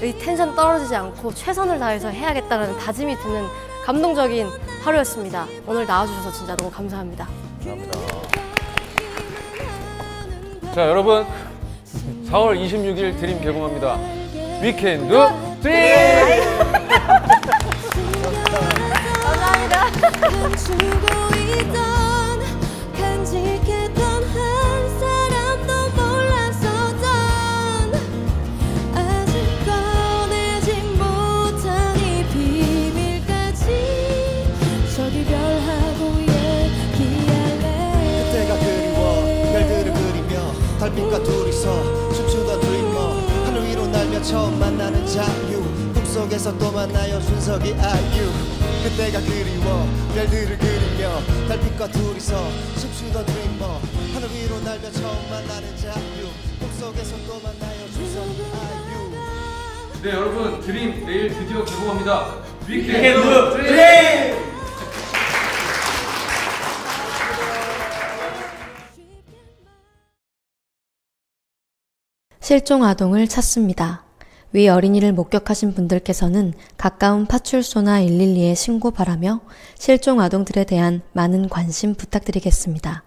이 텐션 떨어지지 않고 최선을 다해서 해야겠다는 다짐이 드는 감동적인 하루였습니다. 오늘 나와주셔서 진짜 너무 감사합니다. 자 여러분 4월 26일 드림 개봉합니다. 그리워 별들을 그리며 달빛과 둘이서 처음 만나는 자유 꿈속에서 또 만나요 준석이 아유 그때가 그리워 별들을 그리며 달빛과 둘이서 춤추던 드리머 하늘 위로 날며 처음 만나는 자유 꿈속에서 또 만나요 준석이 아유 네 여러분 드림 내일 드디어 개봉합니다. 위켄드 위켄드 드림! 실종 아동을 찾습니다. 위 어린이를 목격하신 분들께서는 가까운 파출소나 112에 신고 바라며 실종 아동들에 대한 많은 관심 부탁드리겠습니다.